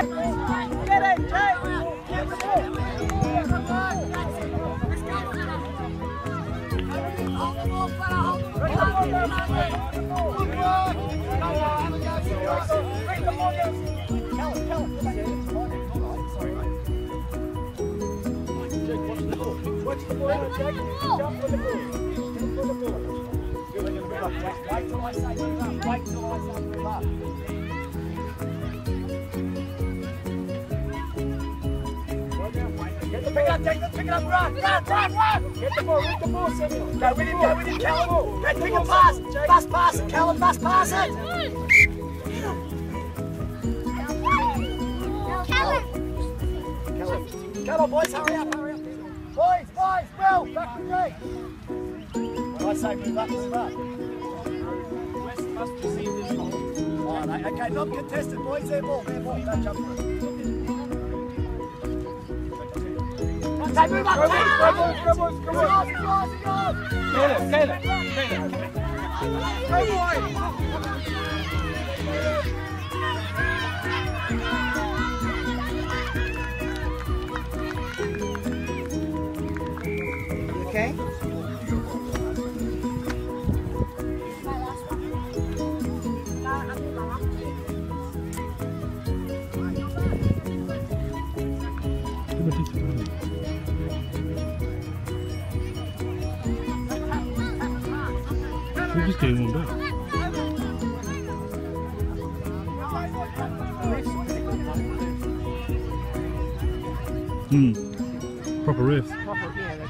Watch the ball, Jack. Jump for the ball. Jump for the ball. Wait till I say you up. Wait till Get pick up, take the pick it up, run, run, run, run! Get the ball, with the ball, Samuel. Go with him, go with him, Callum. Pick a pass, fast pass it, Callum, fast pass it. Callum, come on, boys, hurry up, hurry up. Boys, boys, Will, back to me. I say move up, move up. West must receive this ball. All right, okay, not contested, boys, their ball, their ball, don't jump for it. Move up, take it, Come on, come on, come on. Yours, yours, yours. Caleb, Caleb, Caleb. Okay? Who's doing all that? Hmm. Proper riff. Proper, yeah,